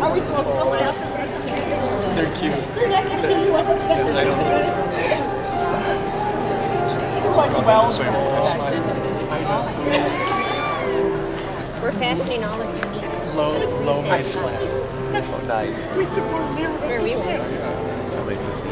Are we supposed to laugh? They're cute. They're not going to. I don't know. Like, well. We're fashioning all of you. Low, low base. Oh, nice. we support them. Where we were. I'll make you see.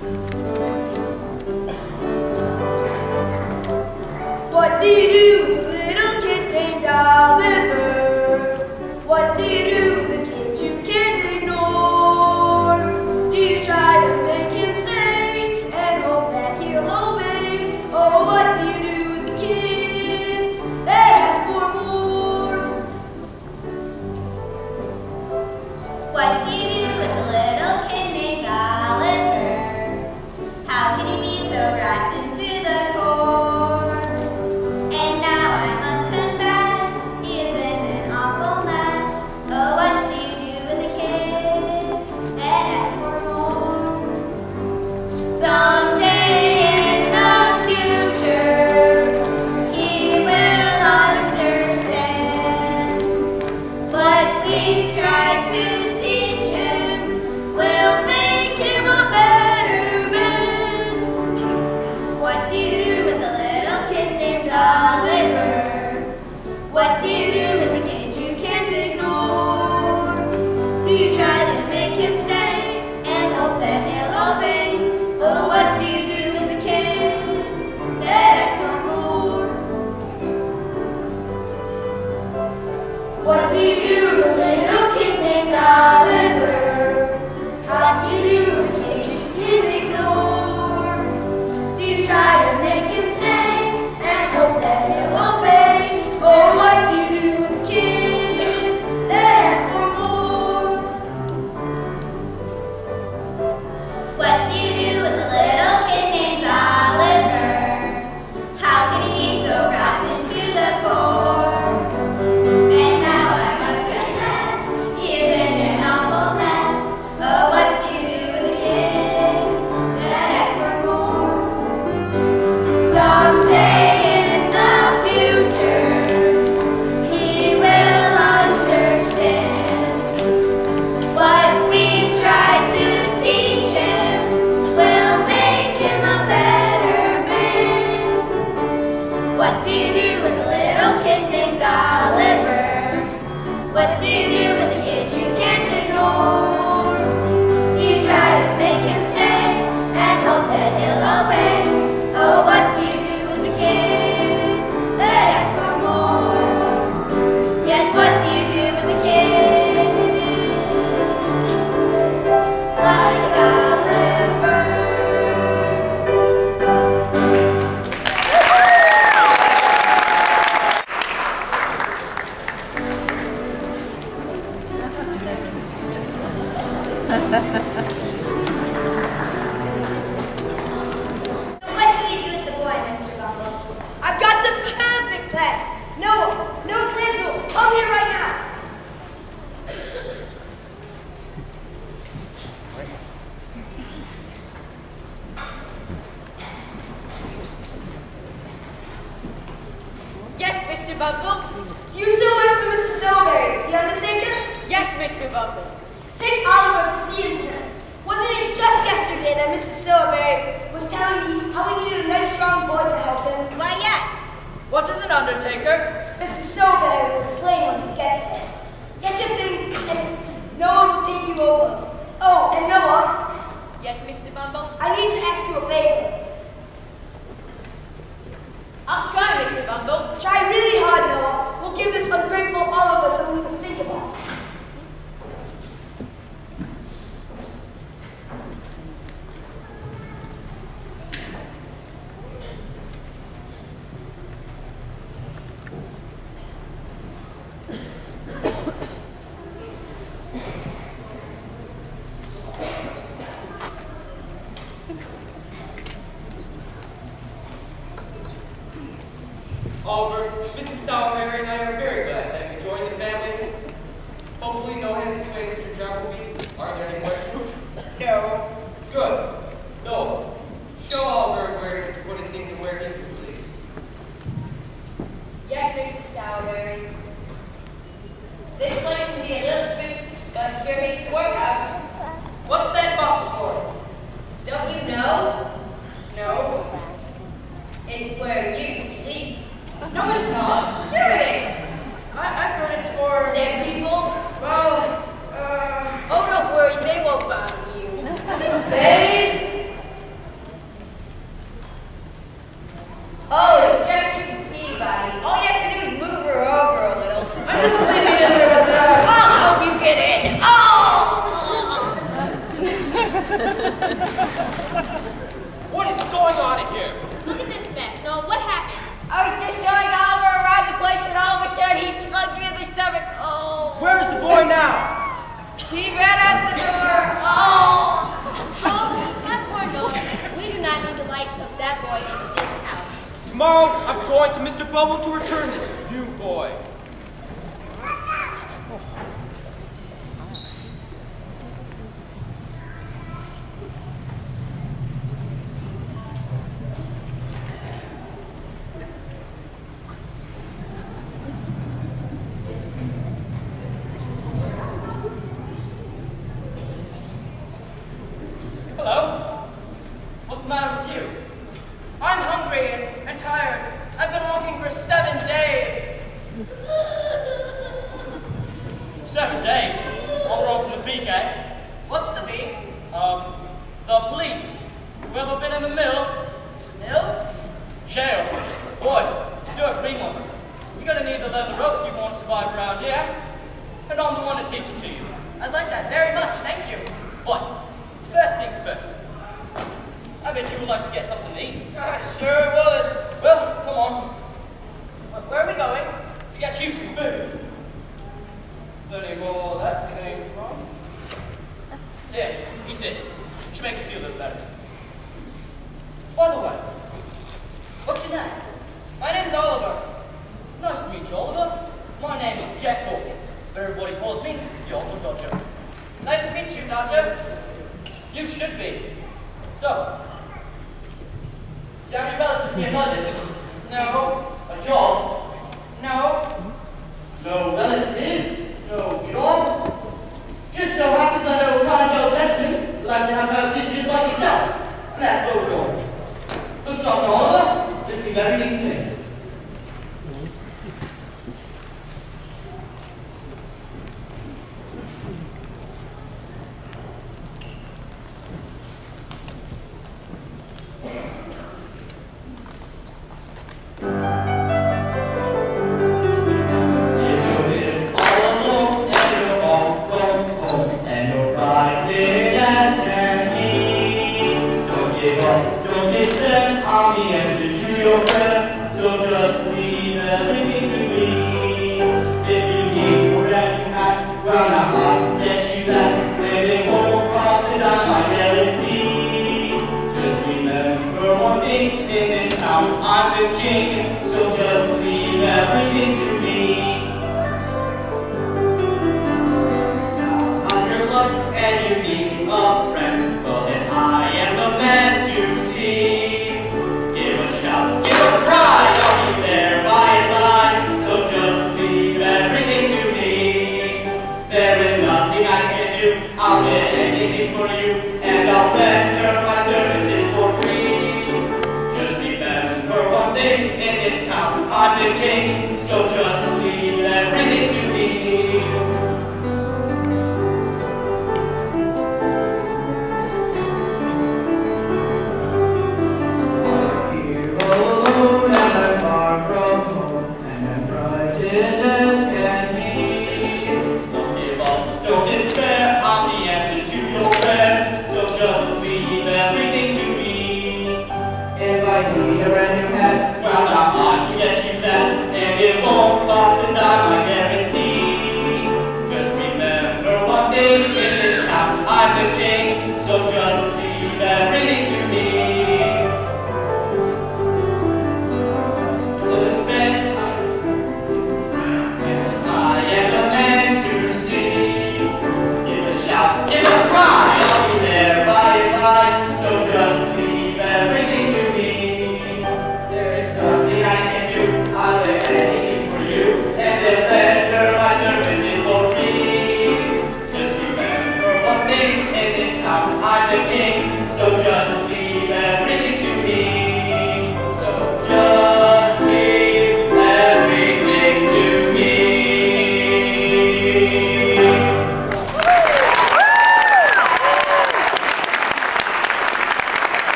What do you do Bumble. Try really hard, Noah. We'll give this ungrateful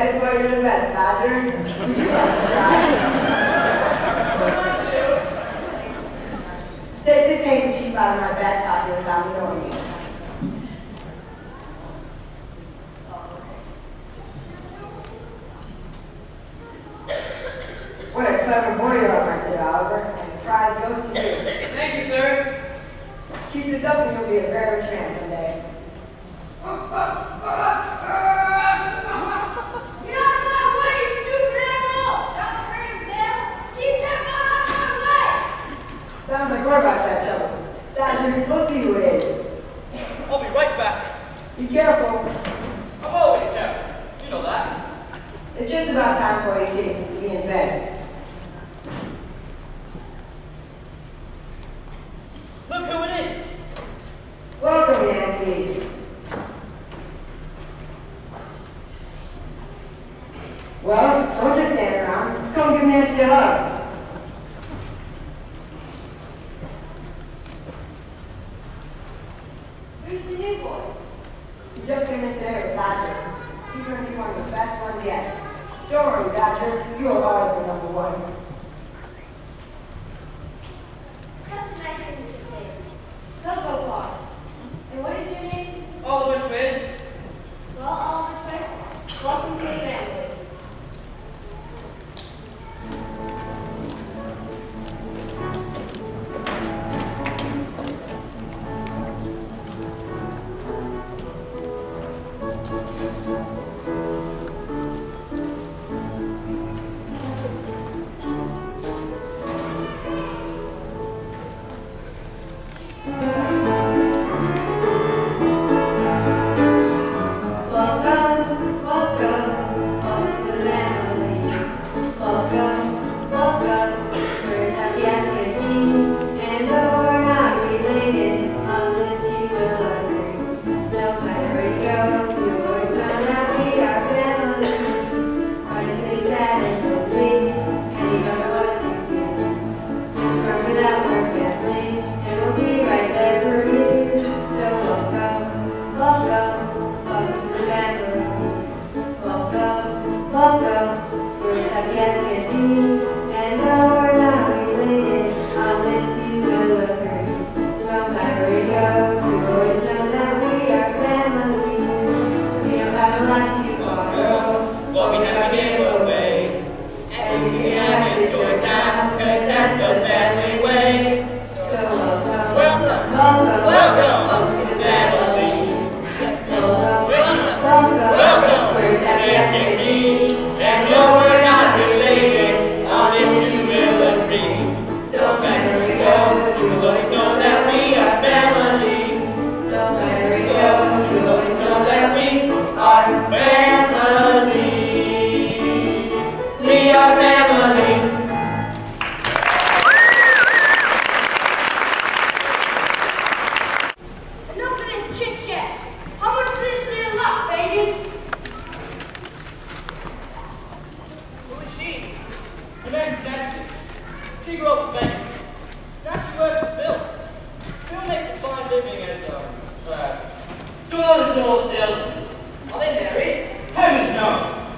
That's where you live at, Roger. Take this handkerchief out of my back pocket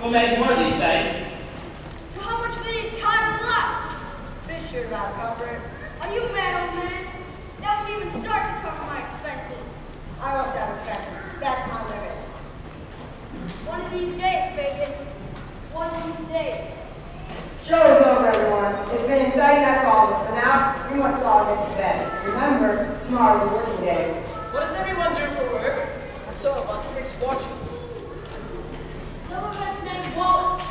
We'll make more of these days. So how much will you tie up This year about cover it. Are you mad, old man? That won't even start to cover my expenses. I also have expenses. That's my limit. One of these days, Bacon. One of these days. Show's over, everyone. It's been exciting enough always, but now we must all get to bed. Remember, tomorrow's a working day. What does everyone do for work? Some of us fix watches and.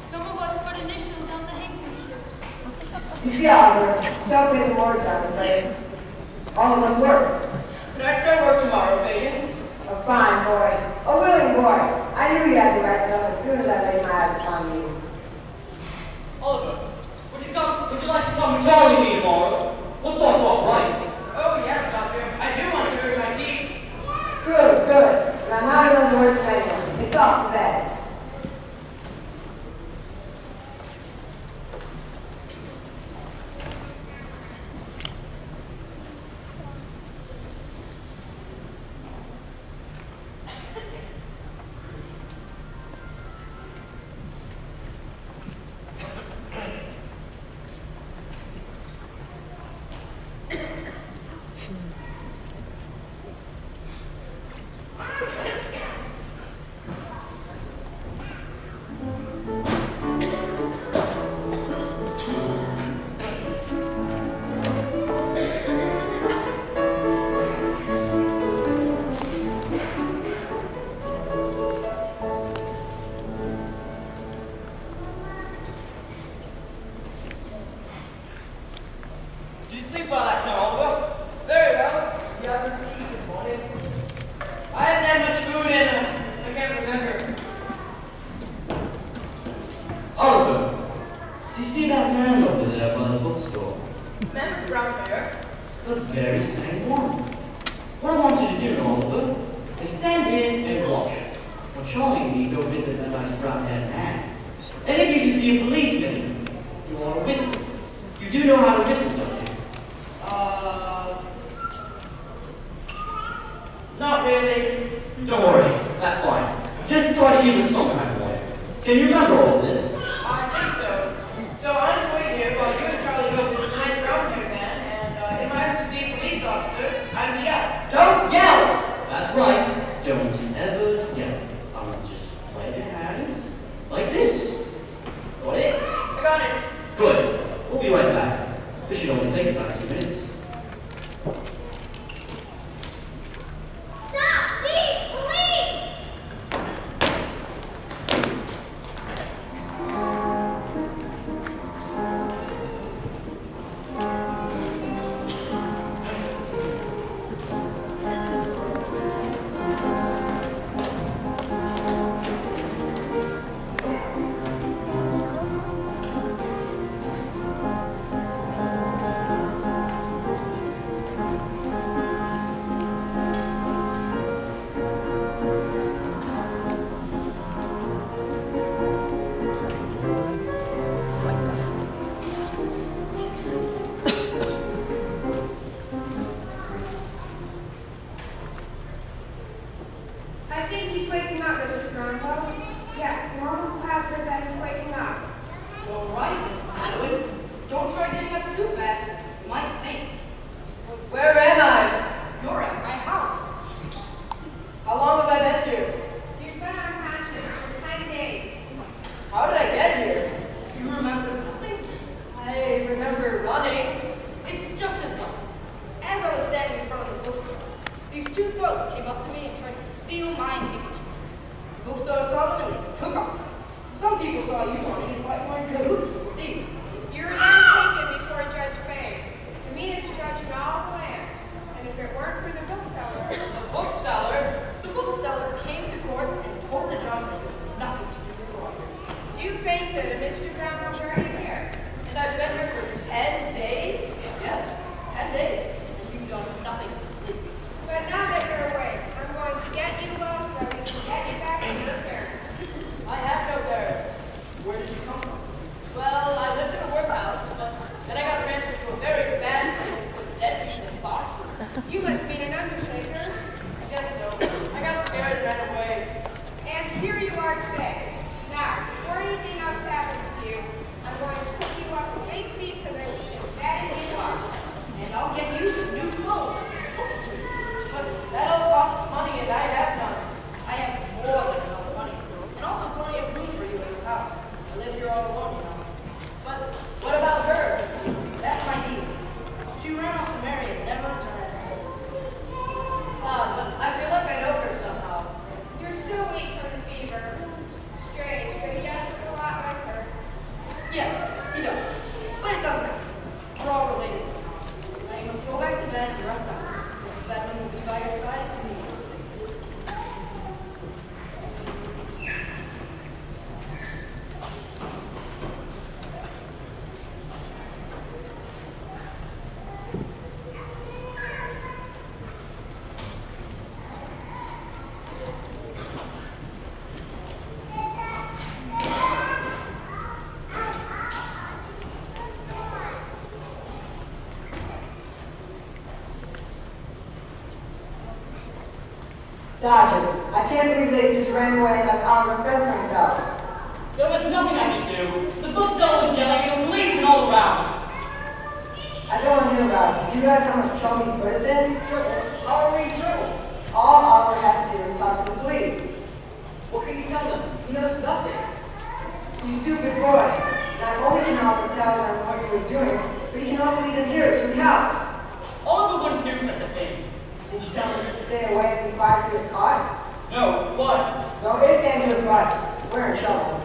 Some of us put initials on the handkerchiefs. yeah, don't be the Lord down Fagin. All of us work. Can I start work tomorrow, Fagin? A fine boy, a willing boy. I knew you had the right stuff as soon as I laid my eyes upon you. Oliver, would you come? Would you like to come and join me tomorrow? We'll talk right. Oh yes, Dodger. I do want to earn my keep. Good, good. And I'm out of the word It's off to bed. I can't believe that you just ran away and left Oliver to fend himself. There was nothing I could do. The bookseller was yelling and bleeding all around. I don't want to hear about it. Do you guys how much trouble he put us in? Trouble? Are we trouble. All Oliver has to do is talk to the police. What can you tell them? He knows nothing. You stupid boy. Not only can Oliver tell them what you were doing, but he can also lead them here to the house. Oliver wouldn't do such a thing. Did you tell him to stay away five years caught? No, what? Don't get stand to the butts. We're in trouble.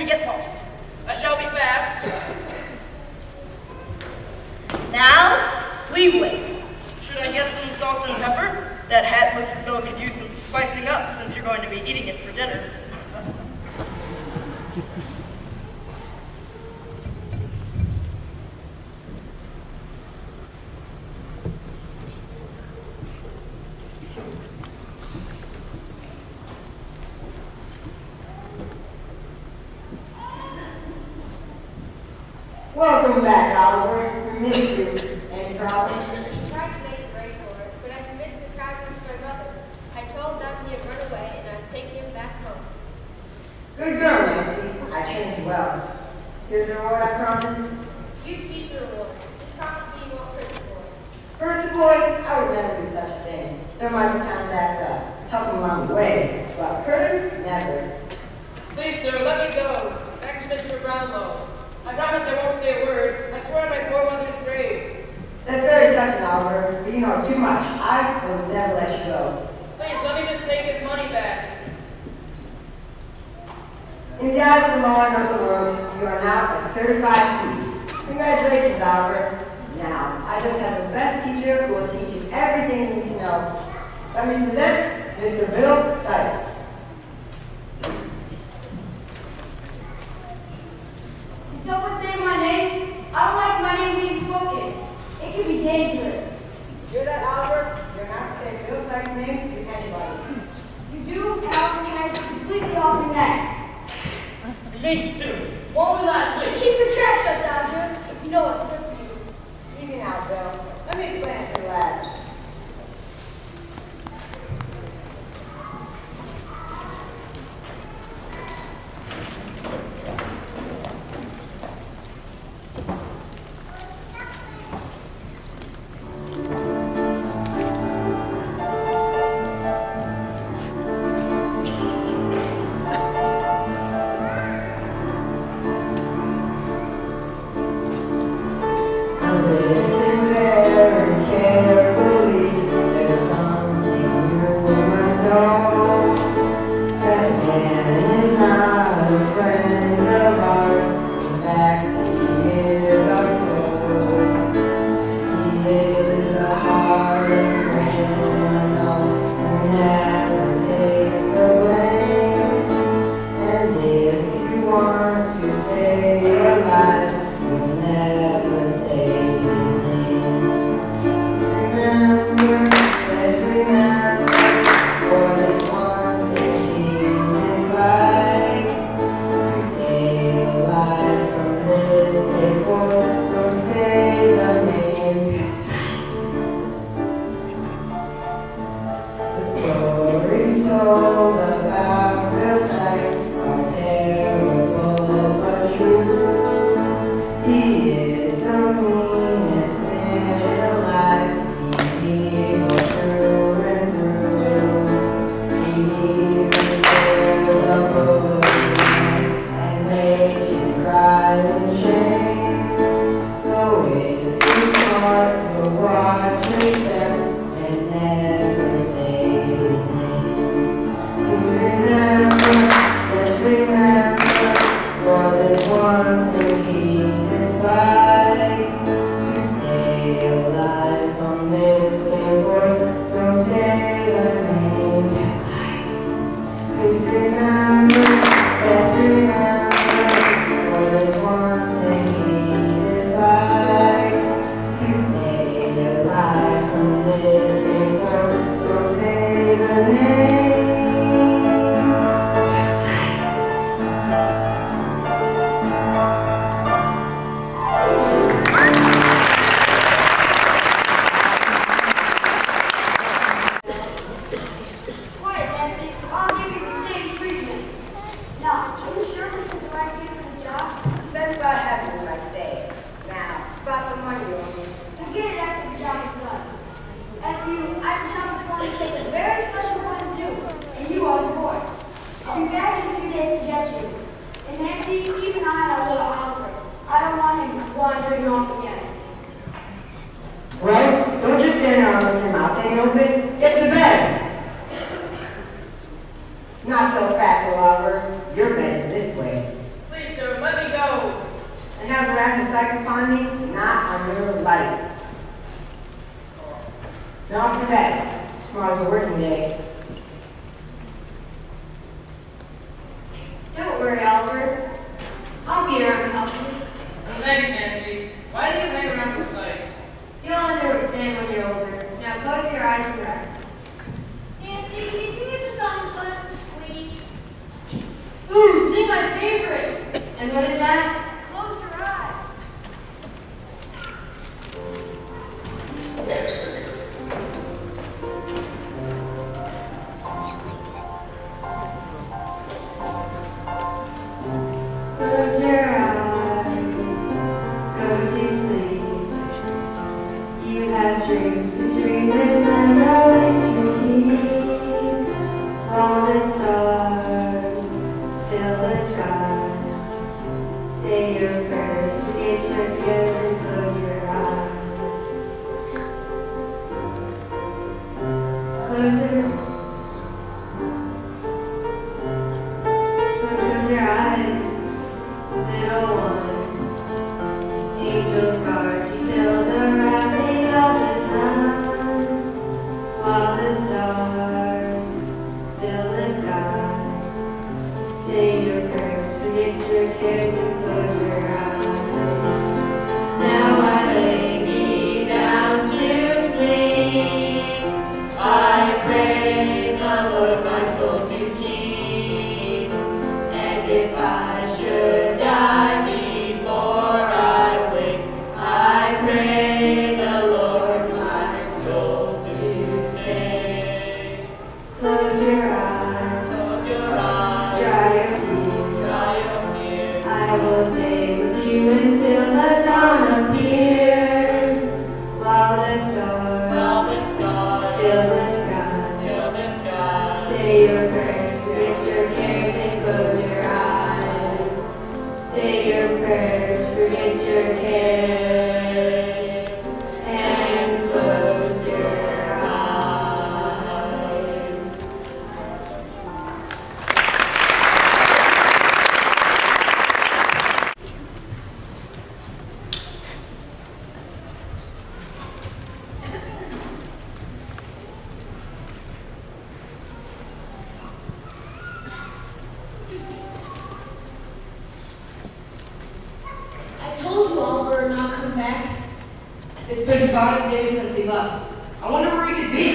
to get lost. I shall be fast. Now, we wait. Should I get some salt and pepper? That hat looks as though it could use some spicing up since you're going to be eating it for dinner. God of been since he left. I wonder where he could be.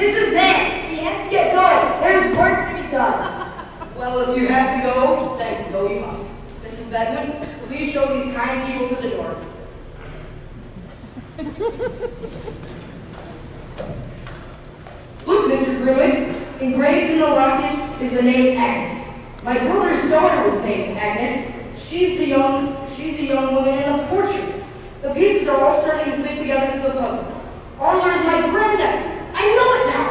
This is bad. He have to get going. There's work to be done. well, if you have to go, then go you must. Mrs. Bedwin, please show these kind people to the door. Look, Mr. Grumman, engraved in the locket is the name Agnes. My brother's daughter was named Agnes. She's the young, she's the young woman in the portrait. The pieces are all starting to fit together to the puzzle. Oh, all yours, my granddad do it now.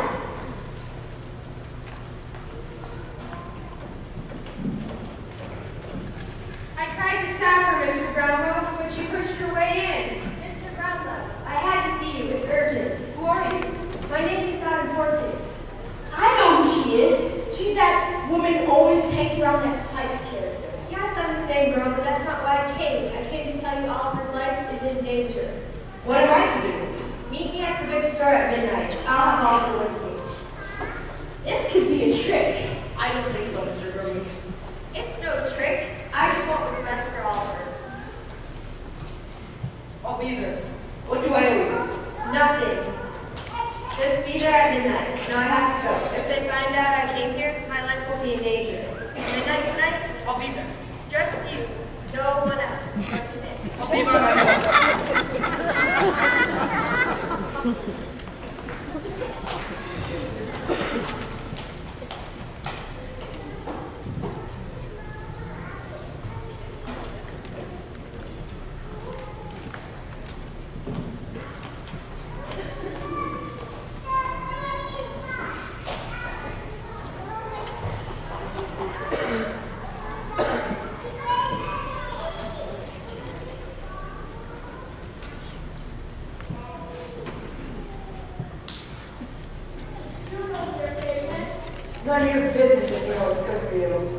Então ali às vezes você tem outro cabelo.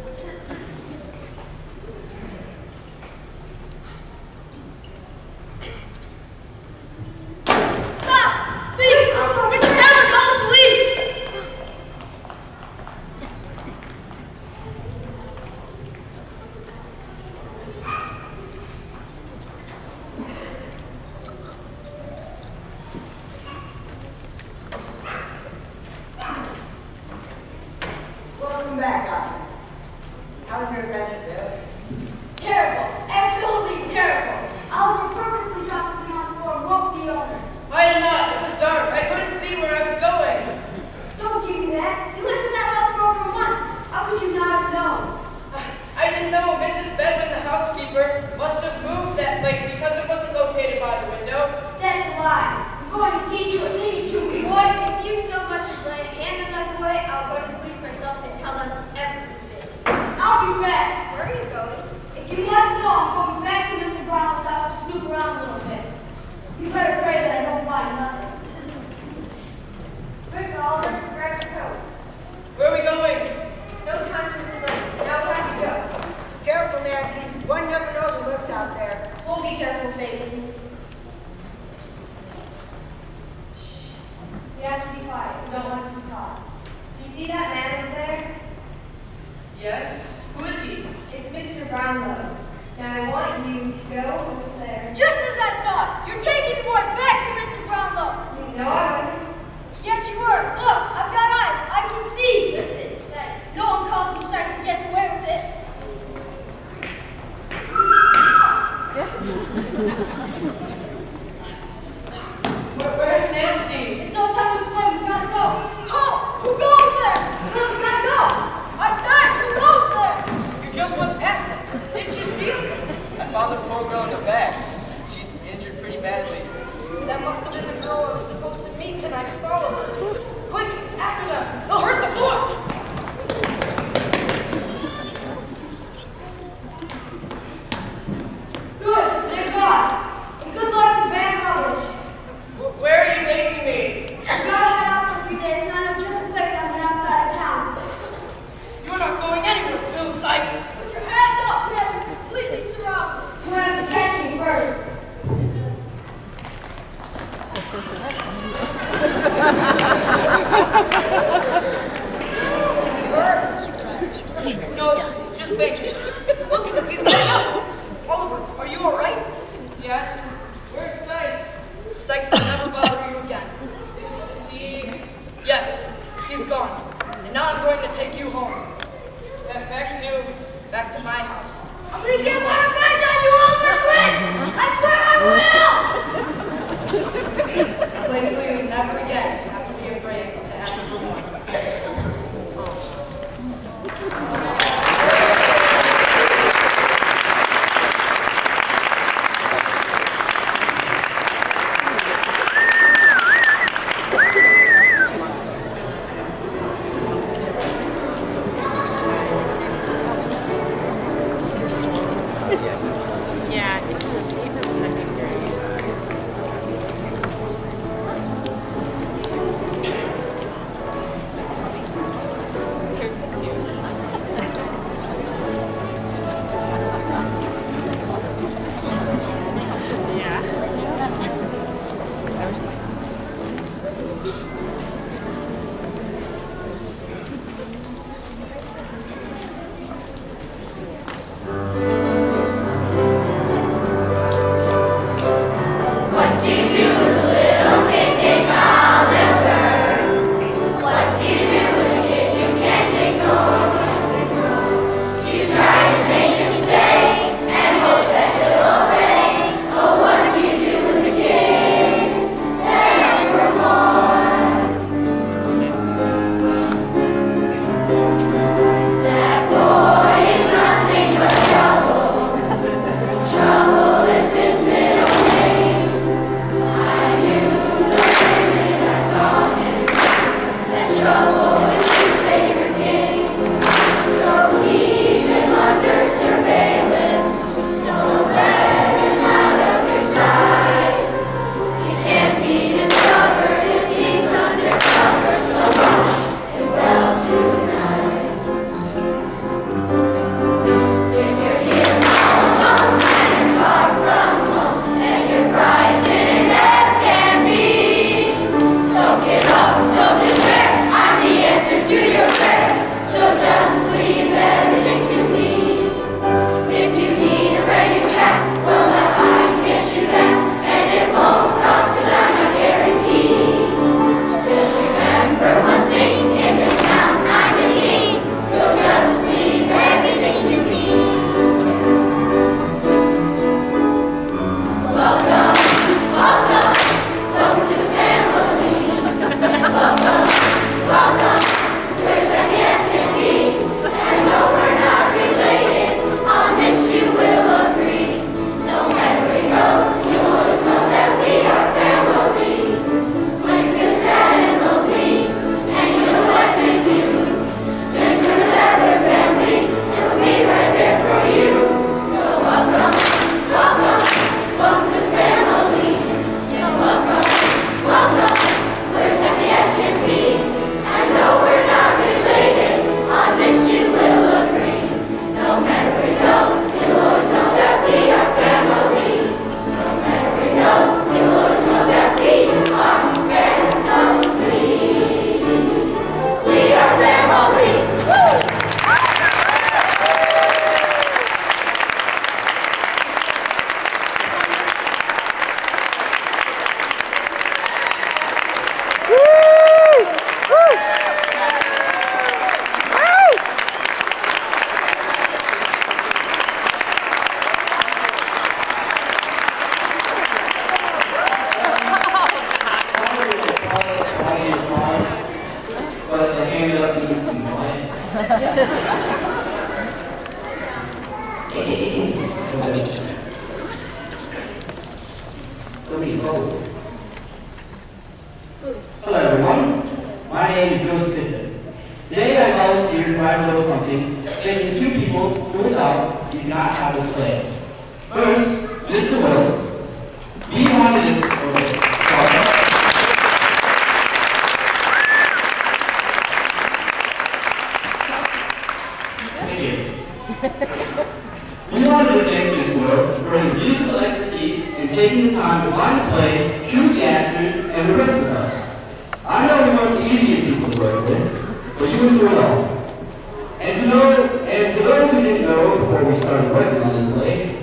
and to Angelo, those who didn't know before we started working on this play,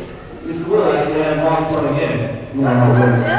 is cool. I'm have one in.